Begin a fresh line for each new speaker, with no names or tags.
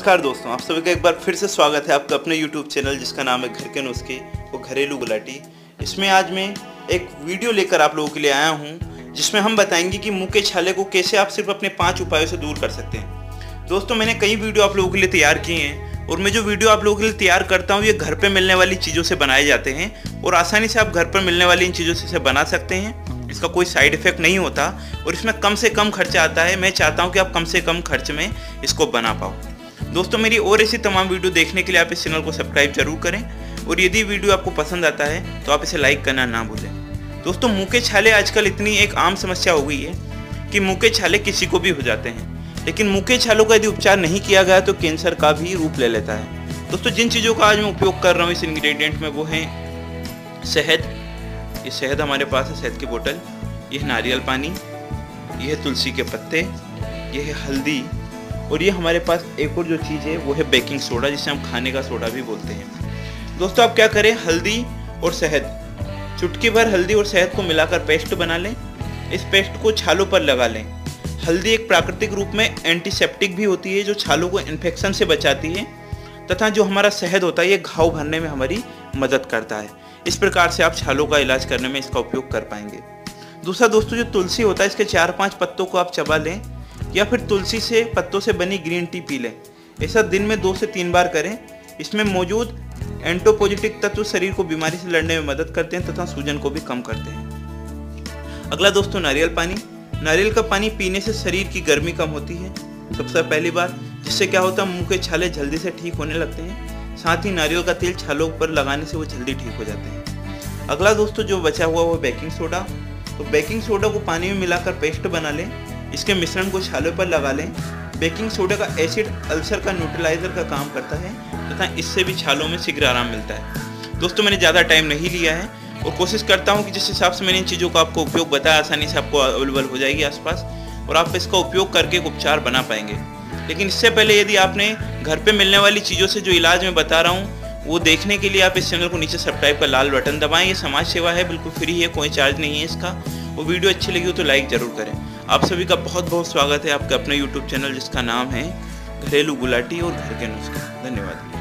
नमस्कार दोस्तों, आप सभी का एक बार फिर से स्वागत है आपका अपने YouTube चैनल जिसका नाम है घर के नुस्खे, वो घरेलू गुलाटी। इसमें आज मैं एक वीडियो लेकर आप लोगों के लिए आया हूँ, जिसमें हम बताएँगे कि मुँह के छाले को कैसे आप सिर्फ़ अपने पाँच उपायों से दूर कर सकते हैं। दोस्तों, मैंने कई वीडियो आप लोगों के लिए तैयार किए हैं और मैं जो वीडियो आप लोगों के लिए तैयार करता हूँ, ये घर पर मिलने वाली चीज़ों से बनाए जाते हैं और आसानी से आप घर पर मिलने वाली इन चीज़ों से बना सकते हैं। इसका कोई साइड इफ़ेक्ट नहीं होता और इसमें कम से कम खर्चा आता है। मैं चाहता हूँ कि आप कम से कम खर्च में इसको बना पाओ। दोस्तों, मेरी और ऐसी तमाम वीडियो देखने के लिए आप इस चैनल को सब्सक्राइब ज़रूर करें और यदि वीडियो आपको पसंद आता है तो आप इसे लाइक करना ना भूलें। दोस्तों मुँह के छाले आजकल इतनी एक आम समस्या हो गई है कि मुँह के छाले किसी को भी हो जाते हैं। लेकिन मुँह के छालों का यदि उपचार नहीं किया गया तो कैंसर का भी रूप ले लेता है। दोस्तों, जिन चीज़ों का आज मैं उपयोग कर रहा हूँ, इस इंग्रेडिएंट में वो है शहद। ये शहद हमारे पास है, शहद की बोतल। यह नारियल पानी। यह तुलसी के पत्ते। यह हल्दी। और ये हमारे पास एक और जो चीज़ है, वो है बेकिंग सोडा जिसे हम खाने का सोडा भी बोलते हैं। दोस्तों, आप क्या करें? हल्दी और शहद। चुटकी भर हल्दी और शहद को मिलाकर पेस्ट बना लें। इस पेस्ट को छालों पर लगा लें। हल्दी एक प्राकृतिक रूप में एंटीसेप्टिक भी होती है, जो छालों को इन्फेक्शन से बचाती है, तथा जो हमारा शहद होता है, ये घाव भरने में हमारी मदद करता है। इस प्रकार से आप छालों का इलाज करने में इसका उपयोग कर पाएँगे। दूसरा दोस्तों, जो तुलसी होता है, इसके चार पाँच पत्तों को आप चबा लें। या फिर तुलसी से पत्तों से बनी ग्रीन टी पी लें। ऐसा दिन में दो से तीन बार करें। इसमें मौजूद एंटोपोजिटिक तत्व शरीर को बीमारी से लड़ने में मदद करते हैं तथा सूजन को भी कम करते हैं। अगला दोस्तों, नारियल पानी। नारियल का पानी पीने से शरीर की गर्मी कम होती है। सबसे पहली बात, जिससे क्या होता है, मुँह के छाले जल्दी से ठीक होने लगते हैं। साथ ही नारियल का तेल छालों पर लगाने से वो जल्दी ठीक हो जाते हैं। अगला दोस्तों, जो बचा हुआ वो बेकिंग सोडा। तो बेकिंग सोडा को पानी में मिलाकर पेस्ट बना लें। इसके मिश्रण को छालों पर लगा लें। बेकिंग सोडा का एसिड अल्सर का न्यूट्रलाइजर का काम करता है तथा इससे भी छालों में शीघ्र आराम मिलता है। दोस्तों, मैंने ज़्यादा टाइम नहीं लिया है और कोशिश करता हूँ कि जिस हिसाब से मैंने इन चीज़ों का आपको उपयोग बताया, आसानी से आपको अवेलेबल हो जाएगी आसपास और आप इसका उपयोग करके उपचार बना पाएँगे। लेकिन इससे पहले यदि आपने घर पर मिलने वाली चीज़ों से जो इलाज मैं बता रहा हूँ, वो देखने के लिए आप इस चैनल को नीचे सब्सक्राइब का लाल बटन दबाएँ। ये समाज सेवा है, बिल्कुल फ्री है, कोई चार्ज नहीं है इसका। वो वीडियो अच्छी लगी हो तो लाइक ज़रूर करें। आप सभी का बहुत बहुत स्वागत है आपके अपने यूट्यूब चैनल जिसका नाम है घरेलू गुलाटी और घर के नुस्खे। धन्यवाद।